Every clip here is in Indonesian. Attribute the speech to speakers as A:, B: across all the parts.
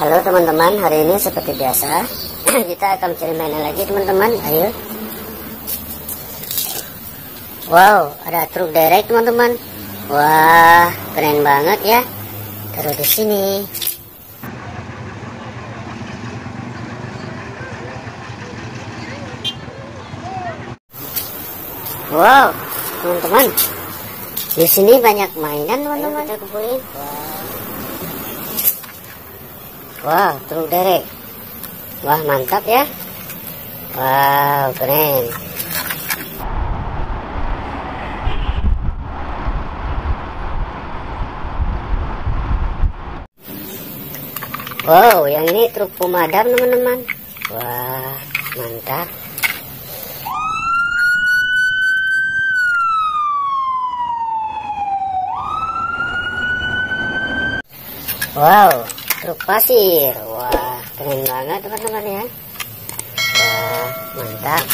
A: Halo teman-teman, hari ini seperti biasa kita akan cari mainan lagi teman-teman. Ayo. Wow, ada truk derek teman-teman. Wah, keren banget ya. Taruh di sini. Wow, teman-teman. Di sini banyak mainan teman-teman. Kita kumpulin. Wah, truk derek. Wah, mantap ya. Wow, keren. Wow, yang ini truk pemadam teman-teman. Wah, mantap. Wow, truk pasir. Wah, keren banget teman-teman ya. Wah, mantap.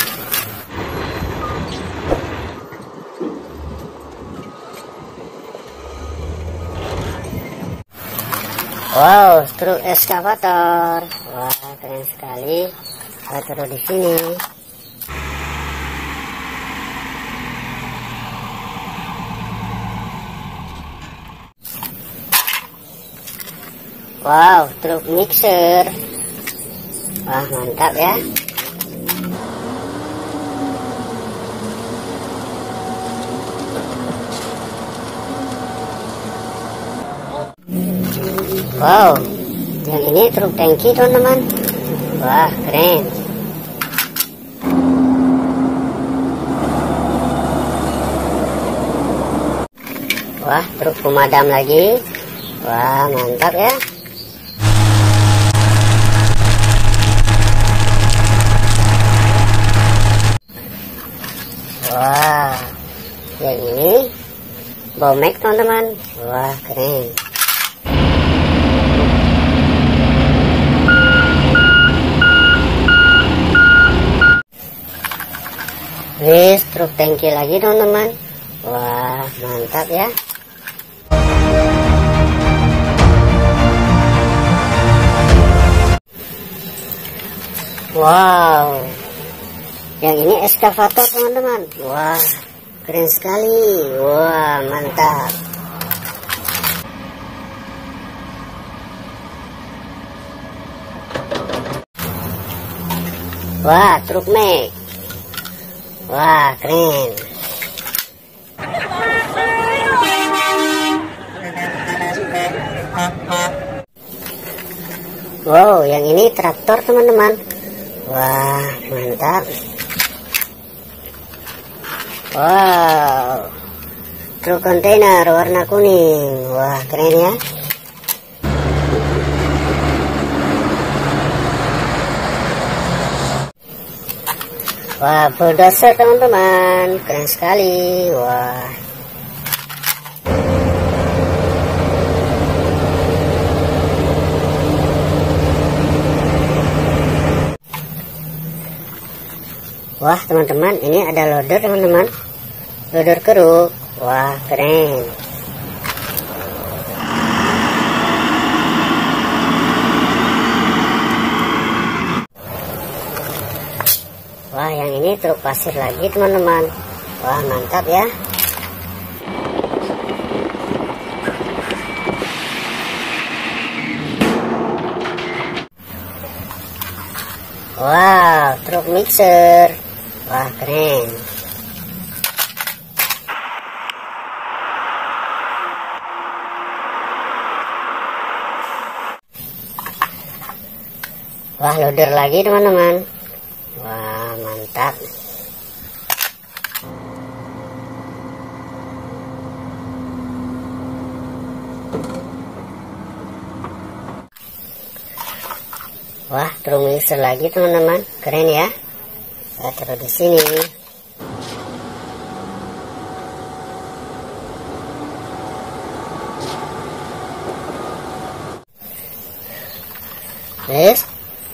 A: Wow, truk eskavator. Wah, keren sekali. Kita taruh di sini. Wow, truk mixer. Wah, mantap ya. Wow, yang ini truk tangki teman-teman. Wah, keren. Wah, truk pemadam lagi. Wah, mantap ya. Wah, yang ini bomek teman-teman. Wah, keren. Wis, truk tangki lagi teman-teman. Wah, mantap ya. Wow, yang ini eskavator teman-teman. Wah, keren sekali. Wah, mantap. Wah, truk mek. Wah, keren. Wow, yang ini traktor teman-teman. Wah, mantap. Wow, truk kontainer warna kuning. Wah, keren ya. Wah, bulldozer teman-teman, keren sekali. Wah. Wah, teman-teman, ini ada loader, teman-teman. Loader keruk. Wah, keren. Wah, yang ini truk pasir lagi, teman-teman. Wah, mantap ya. Wow, truk mixer. Wah, keren. Wah, loader lagi, teman-teman. Wah, mantap. Wah, mixer lagi teman-teman. Keren ya. Saya taruh di sini.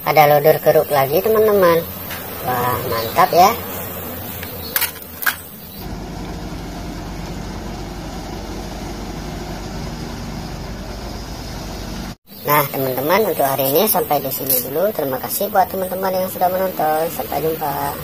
A: Ada loader keruk lagi teman-teman. Wah, mantap ya. Nah, teman-teman untuk hari ini sampai di sini dulu. Terima kasih buat teman-teman yang sudah menonton. Sampai jumpa.